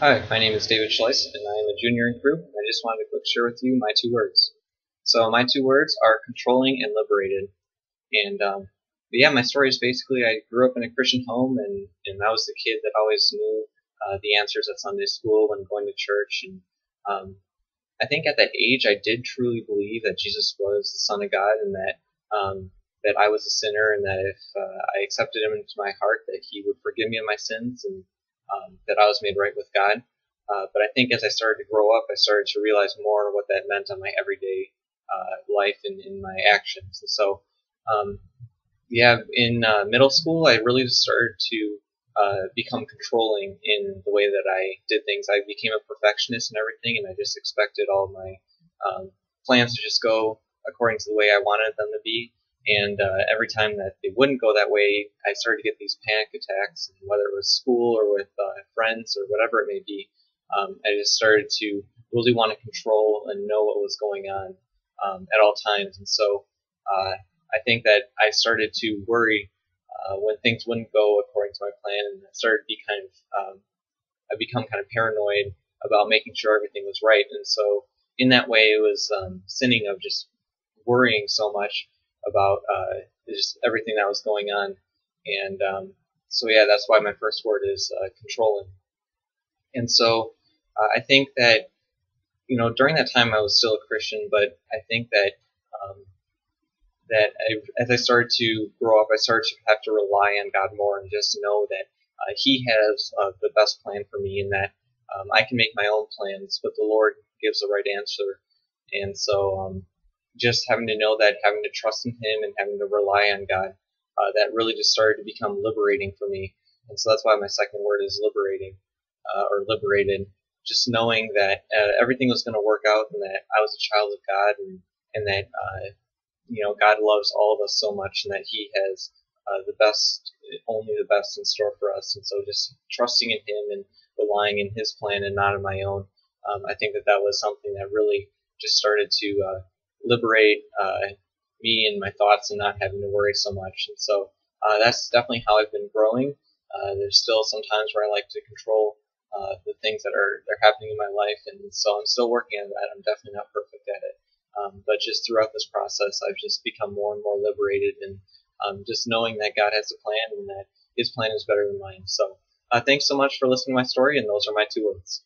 Hi, my name is David Schlais, and I am a junior in Cru, I just wanted to quick share with you my two words. So my two words are controlling and liberated. And um, yeah, my story is basically I grew up in a Christian home, and, and I was the kid that always knew uh, the answers at Sunday school when going to church. And um, I think at that age, I did truly believe that Jesus was the Son of God, and that um, that I was a sinner, and that if uh, I accepted Him into my heart, that He would forgive me of my sins, and um, that I was made right with God. Uh, but I think as I started to grow up, I started to realize more what that meant on my everyday uh, life and in my actions. And so, um, yeah, in uh, middle school, I really started to uh, become controlling in the way that I did things. I became a perfectionist and everything, and I just expected all my um, plans to just go according to the way I wanted them to be. And uh, every time that they wouldn't go that way, I started to get these panic attacks, whether it was school or with uh, friends or whatever it may be. Um, I just started to really want to control and know what was going on um, at all times. And so uh, I think that I started to worry uh, when things wouldn't go according to my plan, and I started to be kind of um, I become kind of paranoid about making sure everything was right. And so in that way, it was um, sinning of just worrying so much about uh, just everything that was going on. And um, so, yeah, that's why my first word is uh, controlling. And so uh, I think that, you know, during that time I was still a Christian, but I think that um, that I, as I started to grow up, I started to have to rely on God more and just know that uh, He has uh, the best plan for me, and that um, I can make my own plans, but the Lord gives the right answer. And so, um, just having to know that, having to trust in Him, and having to rely on God, uh, that really just started to become liberating for me. And so that's why my second word is liberating uh, or liberated. Just knowing that uh, everything was going to work out, and that I was a child of God, and and that uh, you know God loves all of us so much, and that He has uh, the best, only the best in store for us. And so just trusting in Him and relying in His plan and not in my own. Um, I think that that was something that really just started to uh, liberate uh, me and my thoughts and not having to worry so much. And so uh, that's definitely how I've been growing. Uh, there's still some times where I like to control uh, the things that are they're happening in my life, and so I'm still working on that. I'm definitely not perfect at it, um, but just throughout this process, I've just become more and more liberated, and um, just knowing that God has a plan and that His plan is better than mine. So uh, thanks so much for listening to my story, and those are my two words.